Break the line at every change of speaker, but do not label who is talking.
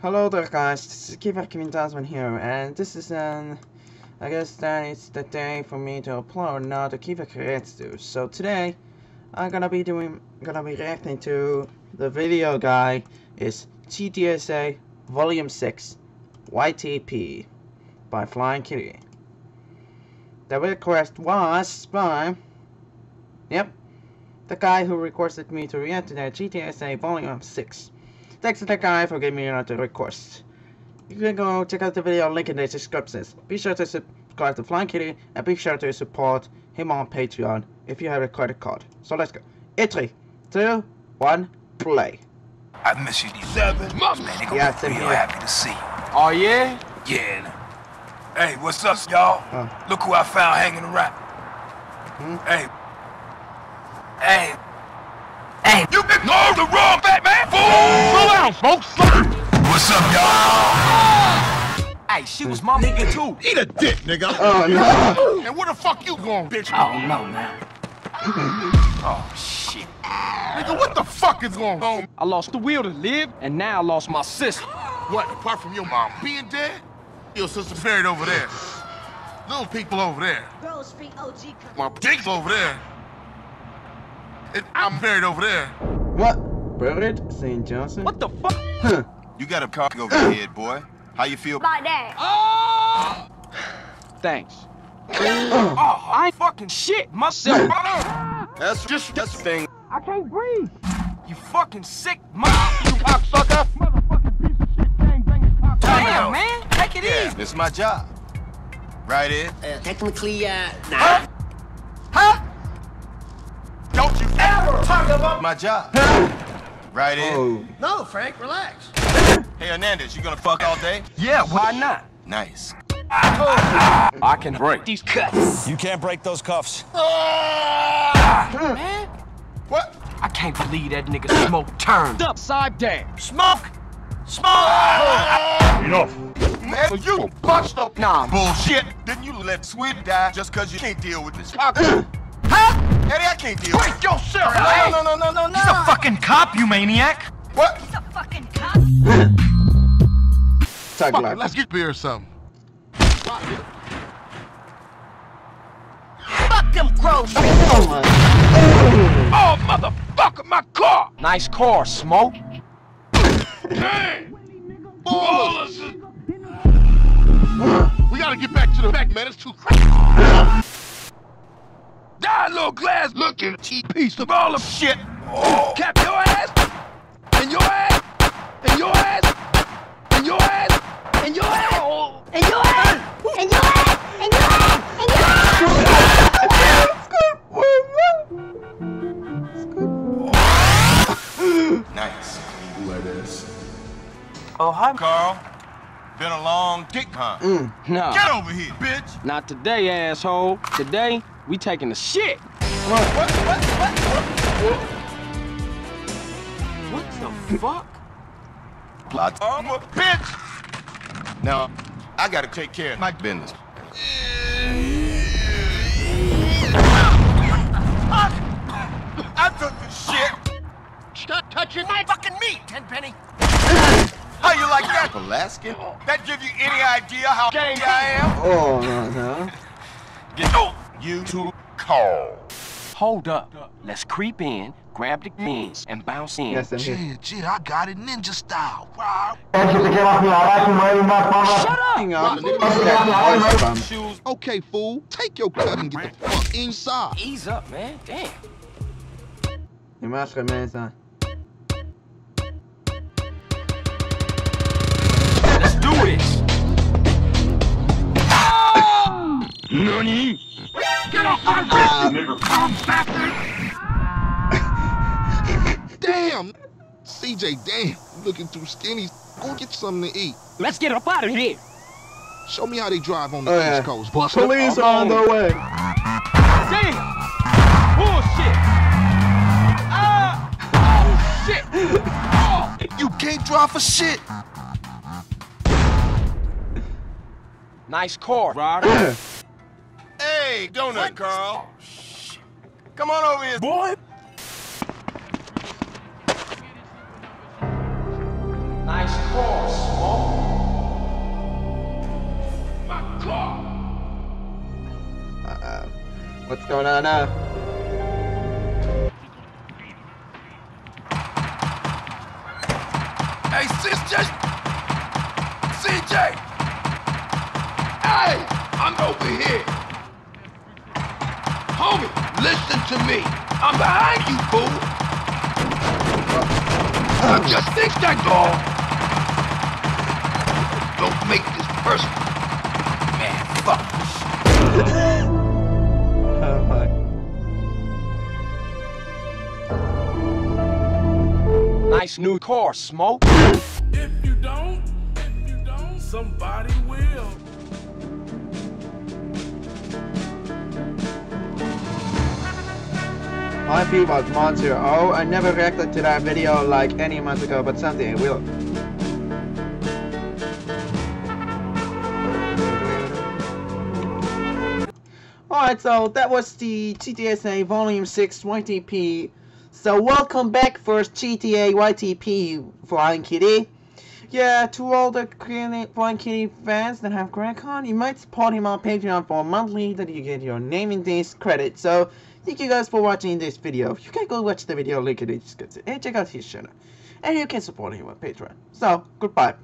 Hello there guys, this is Keeper Kevin Tasman here, and this is an, I guess that it's the day for me to upload now the Keeper Creates do. So today, I'm gonna be doing, gonna be reacting to the video guy is GTSA Volume 6 YTP by Flying Kitty. The request was by, yep, the guy who requested me to react to the GTSA Volume 6. Thanks to the guy for giving me another request. You can go check out the video link in the description. Be sure to subscribe to Flying Kitty and be sure to support him on Patreon if you have a credit card. So let's go. In 3, 2, 1, play.
I miss you, seven months, man. They gonna
Yeah,
be
same
real
here.
happy to see you.
Oh, yeah?
Yeah. Hey, what's up, y'all? Look who I found hanging around.
Hmm?
Hey. Hey. Hey. You ignored the wrong Batman, fool!
Slow down, folks.
What's up, y'all?
Hey, she was my nigga, too.
Eat a dick, nigga.
Oh no!
And where the fuck you going, bitch?
Oh, I don't know, man. oh, shit.
Nigga, what the fuck is going on?
I lost the will to live, and now I lost my sister.
What, apart from your mom being dead? Your sister's buried over there. Little people over there.
Bro, speak OG. come-
My dick's over there. And I'm buried over there.
What? Buried? St. Johnson?
What the fuck?
Huh.
You got a cock over your head, boy. How you feel?
Like that.
Oh! Thanks. Oh, I ain't fucking shit myself.
That's just that's the thing.
I can't breathe. You fucking sick, mother, you cocksucker. Motherfucking piece of shit, gang banging cocksucker. Damn, man. Take it
Yeah,
easy.
this is my job. Right, Ed?
Uh, technically, uh, nah.
Huh?
Don't you ever talk about
My job. Right, in?
Oh.
No, Frank, relax.
Hey, Hernandez, you gonna fuck all day?
Yeah, why not?
Nice.
I can break these cuffs.
You can't break those cuffs.
Man,
What?
I can't believe that nigga smoke turned upside down. Smoke! Smoke! Enough.
man, you bust up
Nah,
Bullshit. Didn't you let Sweet die just cause you can't deal with this?
Huh?
Eddie, I can't deal
Break yourself!
it. No, no, no, no, no,
He's a fucking cop, you maniac!
What?
He's a fucking cop.
Tag
Fuck it, let's get beer or something.
Fuck them crows.
Oh.
Oh, motherfucker, my car!
Nice car, Smoke.
Ballers. We gotta get back to the back, man. It's too crazy.
Die, little glass looking cheap piece of all of shit! Oh. Cap your ass! And your ass! And your ass! And your ass! And your ass!
And your ass. And your ass. And your ass. And your ass.
Nice.
Oh, hi.
Carl, been a long dick hunt.
Mm, no,
Get over here, bitch.
not today, asshole. Today, we taking the shit.
What, what, what, what?
What the fuck?
Plot. a bitch. Now, I gotta take care of my business. I took the shit.
Stop touching my fucking meat, Tenpenny.
How you like that, Alaskan? That give you any idea how gay I am?
Oh no no.
Get oh, you to call.
Hold up. Let's creep in, grab the keys, and bounce in.
Yes, I'm here.
Yeah, gee, I got it ninja style. Wow.
Shut up!
Hang on. That voice from.
Shoes.
Okay, fool. Take your cut and get the fuck inside.
Ease up, man. Damn.
You must remain on.
Damn. CJ, damn. Looking too skinny. Go get something to eat.
Let's get up out of here.
Show me how they drive on the
Oh,
East. Coast, Buster.
Police are on
on
the way.
Damn. Bullshit. Ah. Oh, shit. Oh.
You can't drive for shit.
Nice car, Ryder.
Hey, donut, what? Carl. Shh. Come on over here. Boy.
Nice call, Smoke. My car.
Uh, What's going on now?
Hey, CJ! CJ! Hey! I'm over here! Homie, listen to me. I'm behind you, fool. Now just think that, dog. Don't make this personal. Man, fuck.
Oh my.
Nice new car, Smoke.
If you don't, if you don't, somebody will.
My view Monster. Oh, I never reacted to that video like any month ago, but someday I will. Alright, so that was the GTSA Volume 6 YTP. So welcome back for GTA YTP Flying Kitty. Yeah, to all the Flying Kitty fans that have Gracon, you might support him on Patreon for monthly that you get your name this credit. So thank you guys for watching this video. You can go watch the video link in the description and check out his channel. And you can support him on Patreon. So, goodbye.